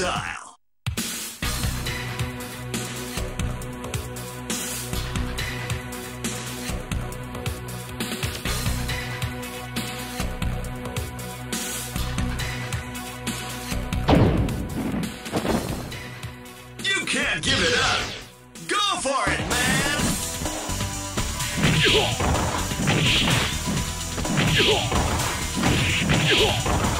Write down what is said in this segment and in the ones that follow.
You can't give it up. Go for it, man. 疾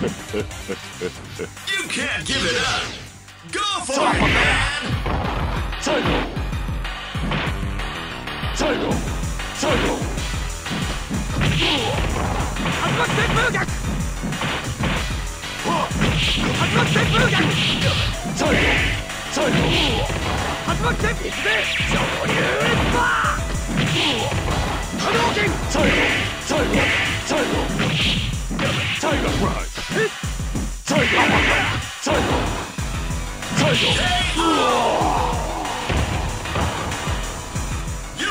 you can't give it up! Go for it, man! 最後最後最後発爆旋風逆発爆旋風逆最後最後発爆旋いくぜ上流エスパー波動拳最後最後最後最後最後最後最後 You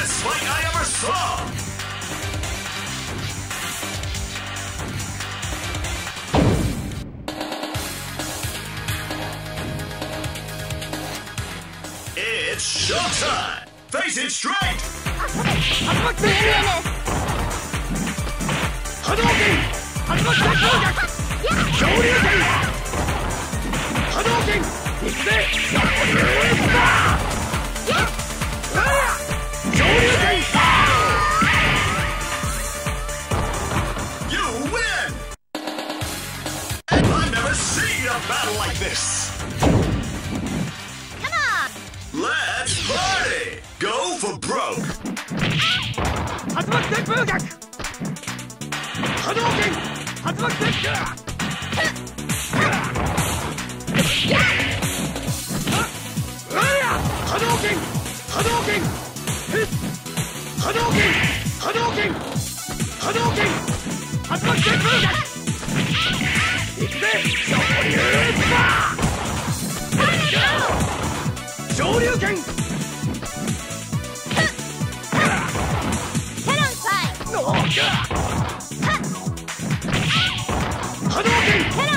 best fight I ever saw! It's showtime! Face it straight! 波発爆旋風波動拳波動拳波動拳波動拳波動拳発爆旋風逆いくぜ上流エスパー上流拳キャノンファイ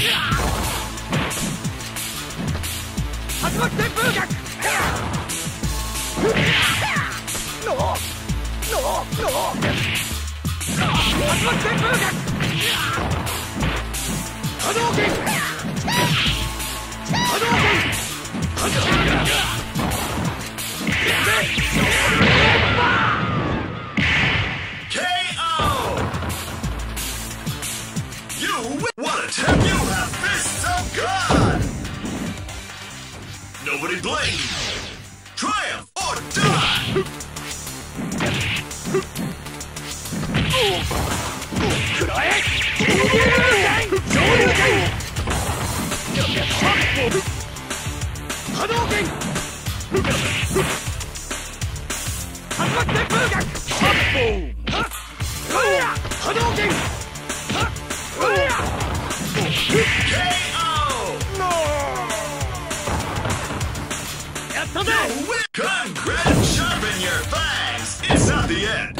波動拳いーややいーやはっキャノンファイ発爆ファイナルアロー KO! やったぜ You win! That's great! Nobody blink! Triumph or die! くやったぜ Win! Congrats! Sharpen your fangs! It's not the end!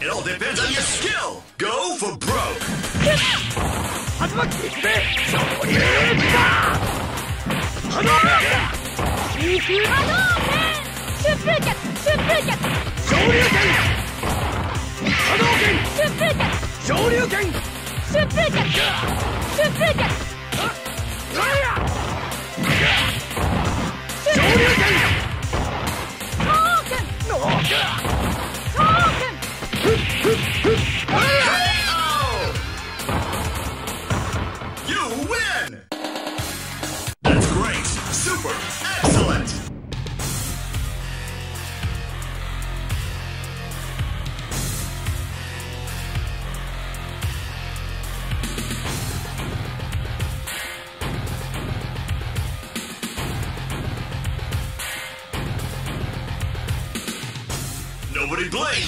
It all depends on your skill! Go for broke! 竜巻いくぜ上流だ波動拳波動拳旋風脚旋風脚上流拳波動拳旋風脚上流拳旋風脚旋風脚上 Nobody blink!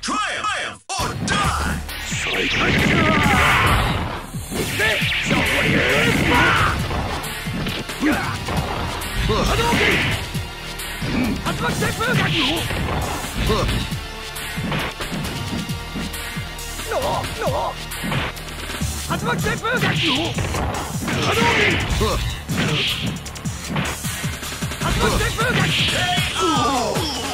Triumph or die! 最下位だ行くぜ上流スパ波動拳竜巻旋風脚のの竜巻旋風脚波動拳竜巻旋風脚 KO!